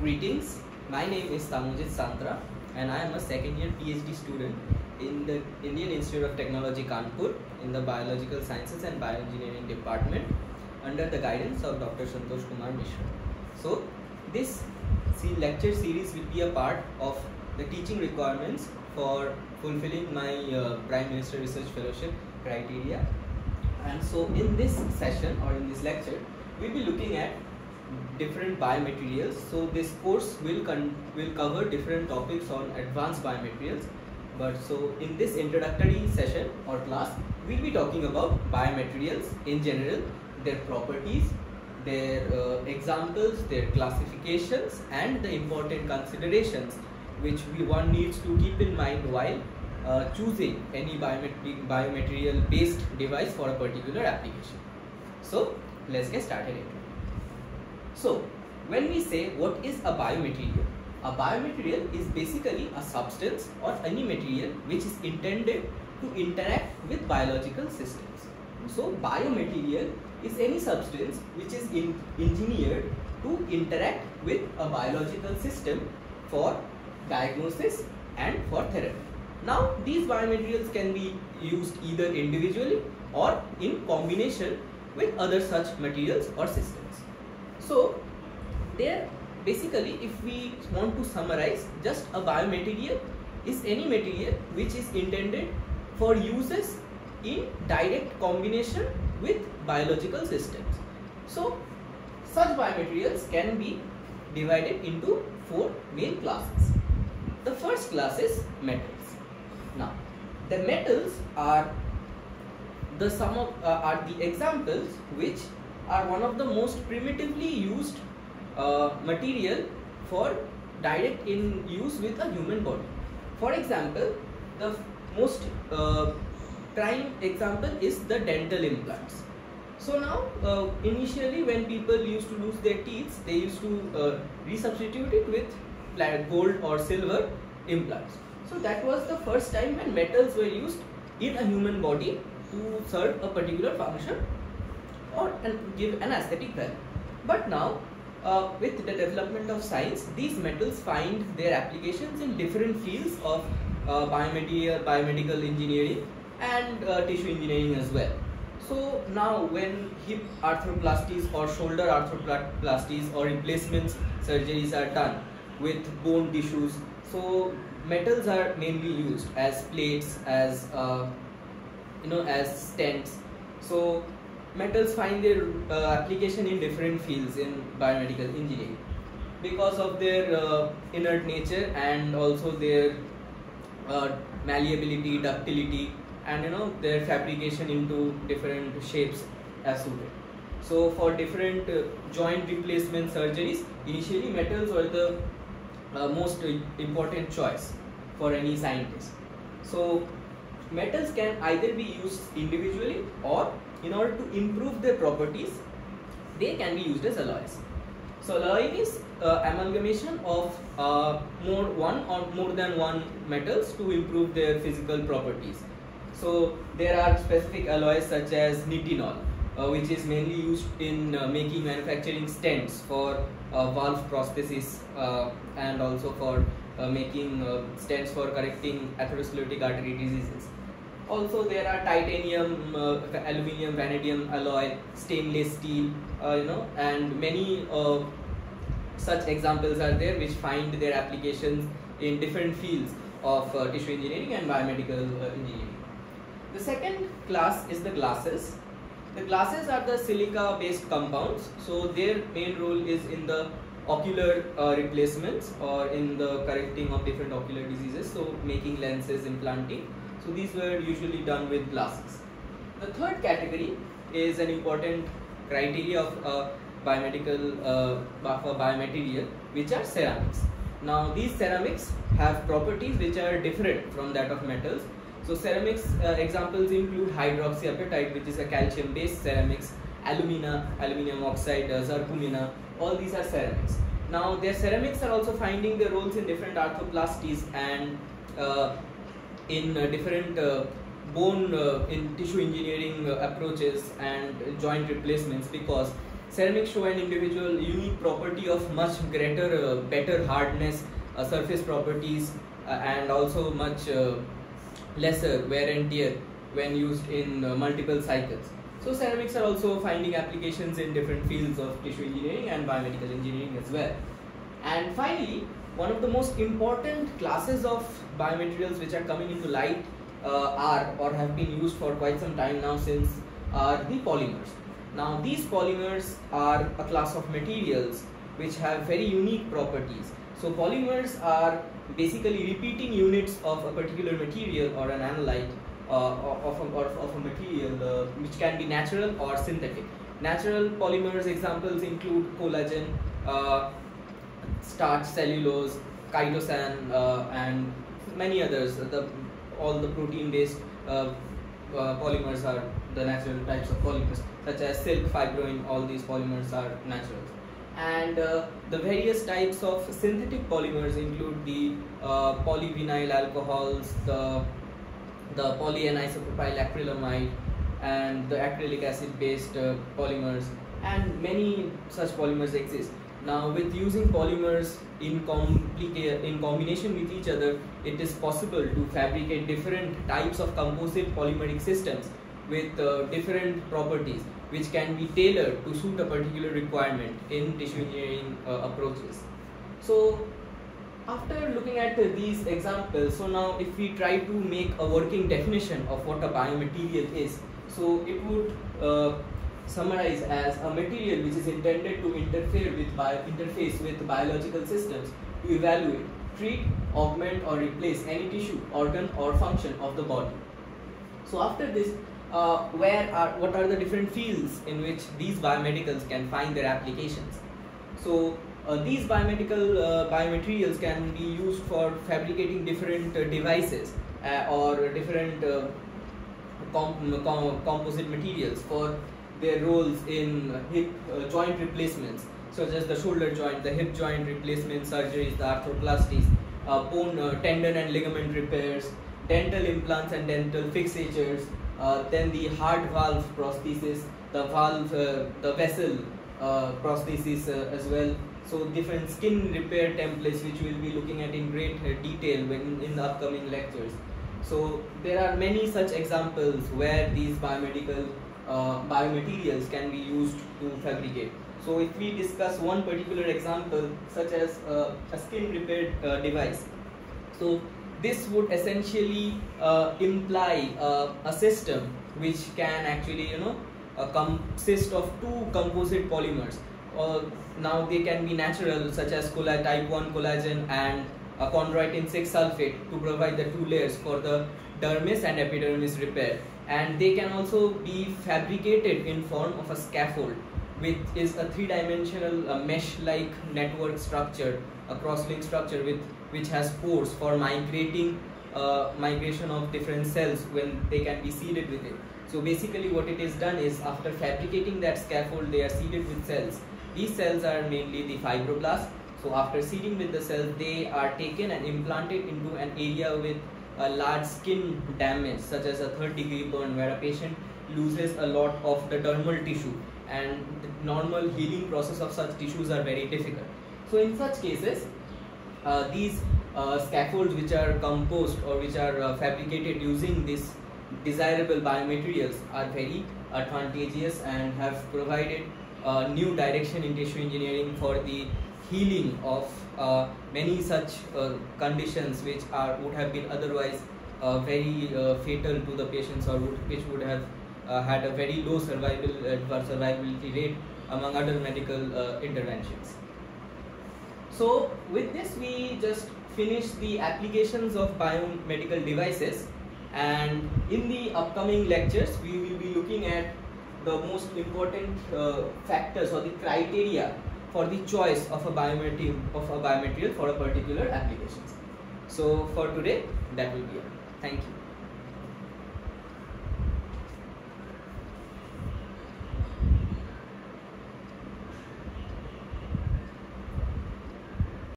Greetings, my name is Tamojit Santra and I am a second year PhD student in the Indian Institute of Technology Kanpur in the Biological Sciences and Bioengineering Department under the guidance of Dr. Santosh Kumar Mishra. So, this lecture series will be a part of the teaching requirements for fulfilling my uh, Prime Minister Research Fellowship criteria. And so, in this session or in this lecture, we'll be looking at different biomaterials. So this course will will cover different topics on advanced biomaterials. But so in this introductory session or class, we'll be talking about biomaterials in general, their properties, their uh, examples, their classifications, and the important considerations which we one needs to keep in mind while uh, choosing any biomaterial based device for a particular application. So let's get started. So, when we say what is a biomaterial, a biomaterial is basically a substance or any material which is intended to interact with biological systems. So, biomaterial is any substance which is in engineered to interact with a biological system for diagnosis and for therapy. Now, these biomaterials can be used either individually or in combination with other such materials or systems. So there basically if we want to summarize just a biomaterial is any material which is intended for uses in direct combination with biological systems. So such biomaterials can be divided into four main classes. The first class is metals. Now the metals are the sum of uh, are the examples which are one of the most primitively used uh, material for direct in use with a human body. For example, the most uh, prime example is the dental implants. So now, uh, initially when people used to lose their teeth, they used to uh, resubstitute it with gold or silver implants. So that was the first time when metals were used in a human body to serve a particular function or give an aesthetic value. But now, uh, with the development of science, these metals find their applications in different fields of uh, biomedical, biomedical engineering and uh, tissue engineering as well. So now when hip arthroplasties or shoulder arthroplasties or replacements surgeries are done with bone tissues, so metals are mainly used as plates, as uh, you know, as stents. So metals find their uh, application in different fields in biomedical engineering because of their uh, inert nature and also their uh, malleability, ductility and you know their fabrication into different shapes as suited. So for different uh, joint replacement surgeries, initially metals were the uh, most important choice for any scientist. So metals can either be used individually or in order to improve their properties, they can be used as alloys. So alloy is uh, amalgamation of uh, more one or more than one metals to improve their physical properties. So there are specific alloys such as nitinol, uh, which is mainly used in uh, making manufacturing stents for uh, valve prosthesis uh, and also for making stents for correcting atherosclerotic artery diseases also there are titanium uh, aluminium vanadium alloy stainless steel uh, you know and many uh, such examples are there which find their applications in different fields of uh, tissue engineering and biomedical uh, engineering. The second class is the glasses. The glasses are the silica based compounds. So their main role is in the ocular uh, replacements or in the correcting of different ocular diseases so making lenses implanting so these were usually done with glasses. The third category is an important criteria of uh, biomedical uh, for biomaterial, which are ceramics. Now these ceramics have properties which are different from that of metals. So ceramics uh, examples include hydroxyapatite, which is a calcium-based ceramics, alumina, aluminium oxide, uh, zirconia. All these are ceramics. Now their ceramics are also finding their roles in different arthroplasties and uh, in uh, different uh, bone uh, in tissue engineering approaches and joint replacements because ceramics show an individual unique property of much greater, better hardness, surface properties, and also much lesser wear and tear when used in multiple cycles. So ceramics are also finding applications in different fields of tissue engineering and biomedical engineering as well. And finally, one of the most important classes of biomaterials which are coming into light uh, are or have been used for quite some time now since are the polymers. Now these polymers are a class of materials which have very unique properties. So polymers are basically repeating units of a particular material or an analyte uh, of, a, of a material uh, which can be natural or synthetic. Natural polymers examples include collagen, uh, starch, cellulose, chitosan, uh, and many others. The, all the protein-based uh, uh, polymers are the natural types of polymers, such as silk, fibroin. All these polymers are natural and uh, the various types of synthetic polymers include the uh, polyvinyl alcohols, the the poly-N-isopropyl acrylamide, and the acrylic acid based polymers, and many such polymers exist. Now, with using polymers in, in combination with each other, it is possible to fabricate different types of composite polymeric systems with uh, different properties which can be tailored to suit a particular requirement in tissue engineering uh, approaches. So after looking at uh, these examples, so now if we try to make a working definition of what a biomaterial is, so it would uh, summarize as a material which is intended to interfere with interface with biological systems to evaluate, treat, augment or replace any tissue, organ or function of the body. So after this, uh, where are what are the different fields in which these biomedicals can find their applications. So uh, these biomedical uh, biomaterials can be used for fabricating different uh, devices uh, or different uh, com- com- composite materials for their roles in hip joint replacements such as the shoulder joint, the hip joint replacement surgeries, the arthroplasties, bone tendon and ligament repairs, dental implants and dental fixatures, uh, then the heart valve prosthesis, the valve, uh, the vessel uh, prosthesis as well. So different skin repair templates which we'll be looking at in great detail when in the upcoming lectures. So there are many such examples where these biomedical uh, biomaterials can be used to fabricate. So if we discuss one particular example such as uh, a skin repair uh, device. So this would essentially uh, imply uh, a system which can actually you know consist of two composite polymers now they can be natural such as type 1 collagen and chondroitin 6 sulfate to provide the two layers for the dermis and epidermis repair and they can also be fabricated in form of a scaffold which is a three dimensional uh, mesh like network structure a cross-link structure with which has pores for migrating uh, migration of different cells when they can be seeded with it. So basically what it is done is after fabricating that scaffold they are seeded with cells. These cells are mainly the fibroblasts. So after seeding with the cells they are taken and implanted into an area with a large skin damage such as a third degree burn where a patient loses a lot of the dermal tissue and the normal healing process of such tissues are very difficult. So in such cases uh, these uh, scaffolds which are composed or which are uh, fabricated using these desirable biomaterials are very advantageous and have provided a new direction in tissue engineering for the healing of uh, many such uh, conditions which are would have been otherwise uh, very fatal to the patients or would, which would have had a very low survival survivability rate among other medical interventions. So with this we just finish the applications of biomedical devices and in the upcoming lectures we will be looking at the most important uh, factors or the criteria for the choice of a biomaterial of a biomaterial for a particular application. So for today that will be all. Thank you.